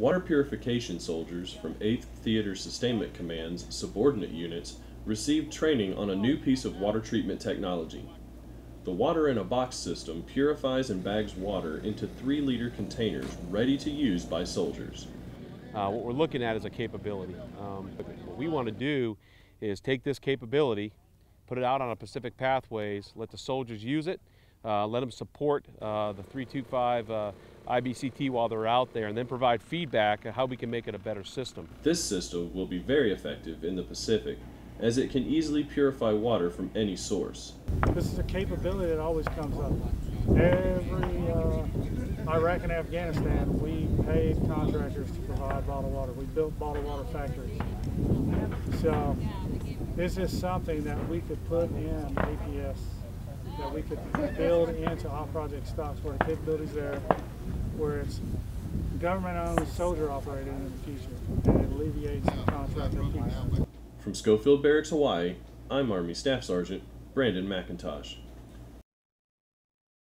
Water purification soldiers from 8th Theater Sustainment Command's subordinate units received training on a new piece of water treatment technology. The water in a box system purifies and bags water into 3 liter containers ready to use by soldiers. Uh, what we're looking at is a capability. Um, what we want to do is take this capability, put it out on a Pacific Pathways, let the soldiers use it, uh, let them support uh, the 325 uh, IBCT while they're out there, and then provide feedback on how we can make it a better system. This system will be very effective in the Pacific as it can easily purify water from any source. This is a capability that always comes up. Every uh, Iraq and Afghanistan, we paid contractors to provide bottled water. We built bottled water factories. So this is something that we could put in APS, that we could build into our project stocks where the capabilities there, where it's government owned, soldier operated in the future, and it alleviates the contractor piece. From Schofield Barracks, Hawaii, I'm Army Staff Sergeant Brandon McIntosh.